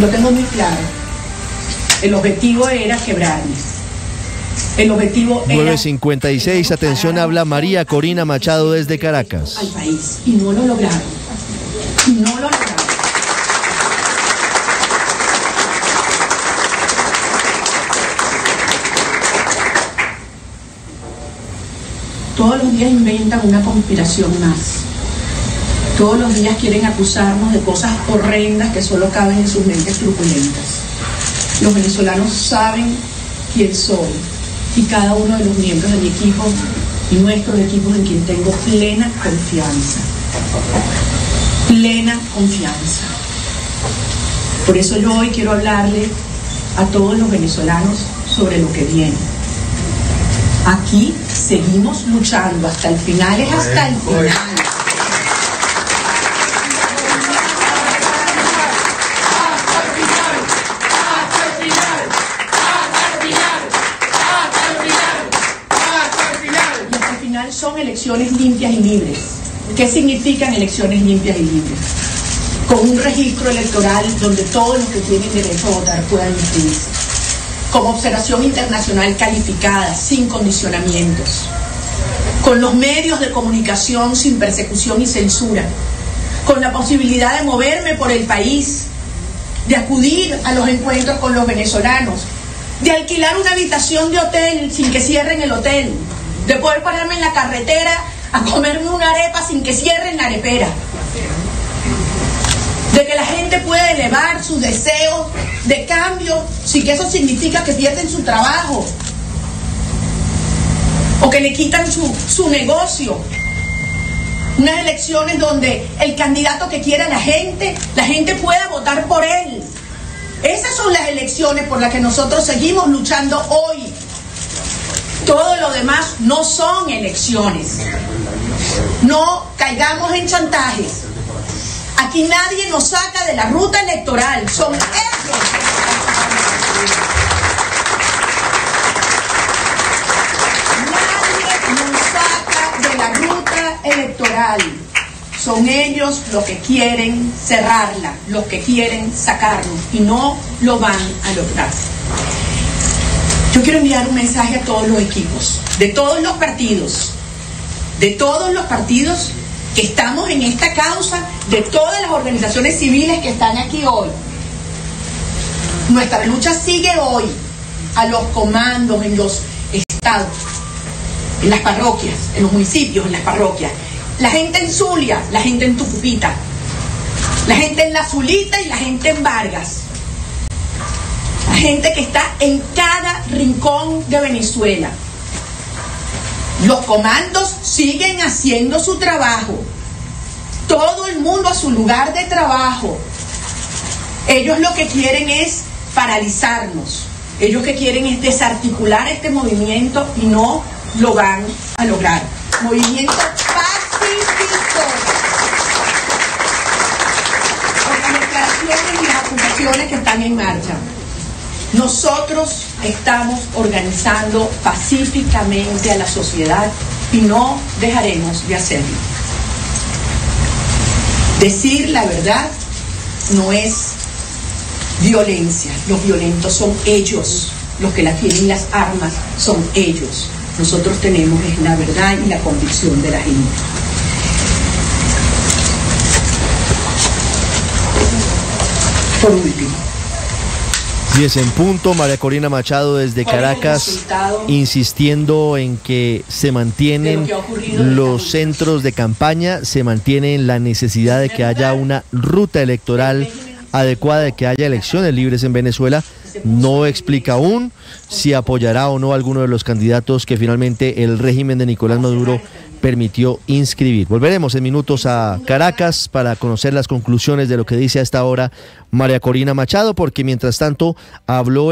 Lo tengo muy claro. El objetivo era quebrarles. El objetivo era 956, atención, habla María Corina Machado desde Caracas. al país y no lo lograron. No lo lograron. Todos los días inventan una conspiración más. Todos los días quieren acusarnos de cosas horrendas que solo caben en sus mentes truculentas. Los venezolanos saben quién soy y cada uno de los miembros de mi equipo y nuestros equipos en quien tengo plena confianza. Plena confianza. Por eso yo hoy quiero hablarle a todos los venezolanos sobre lo que viene. Aquí seguimos luchando hasta el final, es hasta el final. Final son elecciones limpias y libres. ¿Qué significan elecciones limpias y libres? Con un registro electoral donde todos los que tienen derecho a votar puedan inscribirse. Con observación internacional calificada, sin condicionamientos. Con los medios de comunicación sin persecución y censura. Con la posibilidad de moverme por el país, de acudir a los encuentros con los venezolanos, de alquilar una habitación de hotel sin que cierren el hotel, de poder pararme en la carretera a comerme una arepa sin que cierren la arepera, de que la gente pueda elevar sus deseos de cambio sin que eso significa que pierden su trabajo o que le quitan su, su negocio. Unas elecciones donde el candidato que quiera la gente, la gente pueda votar por él. Esas son las elecciones por las que nosotros seguimos luchando hoy. Demás no son elecciones. No caigamos en chantajes. Aquí nadie nos saca de la ruta electoral. Son ellos. Nadie nos saca de la ruta electoral. Son ellos los que quieren cerrarla, los que quieren sacarnos y no lo van a lograr. Yo quiero enviar un mensaje a todos los equipos, de todos los partidos, de todos los partidos que estamos en esta causa, de todas las organizaciones civiles que están aquí hoy. Nuestra lucha sigue hoy a los comandos en los estados, en las parroquias, en los municipios, en las parroquias. La gente en Zulia, la gente en Tucupita, la gente en La Zulita y la gente en Vargas. Gente que está en cada rincón de Venezuela. Los comandos siguen haciendo su trabajo. Todo el mundo a su lugar de trabajo. Ellos lo que quieren es paralizarnos. Ellos que quieren es desarticular este movimiento y no lo van a lograr. Movimiento pacífico. Las declaraciones y las acusaciones que están en marcha. Nosotros estamos organizando pacíficamente a la sociedad y no dejaremos de hacerlo. Decir la verdad no es violencia, los violentos son ellos, los que la tienen las armas son ellos. Nosotros tenemos la verdad y la convicción de la gente. Por último, 10 en punto, María Corina Machado desde ¿Cuál es el Caracas, insistiendo en que se mantienen los centros de campaña, se mantiene la necesidad de que haya una ruta electoral adecuada, de que haya elecciones libres en Venezuela. No explica aún si apoyará o no a alguno de los candidatos que finalmente el régimen de Nicolás Maduro permitió inscribir. Volveremos en minutos a Caracas para conocer las conclusiones de lo que dice hasta ahora María Corina Machado, porque mientras tanto habló el